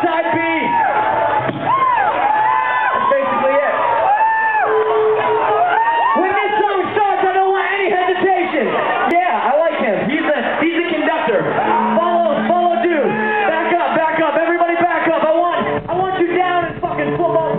Side B. That's basically it. When this song starts, I don't want any hesitation. Yeah, I like him. He's a he's a conductor. Follow, follow, dude. Back up, back up. Everybody, back up. I want I want you down in fucking football.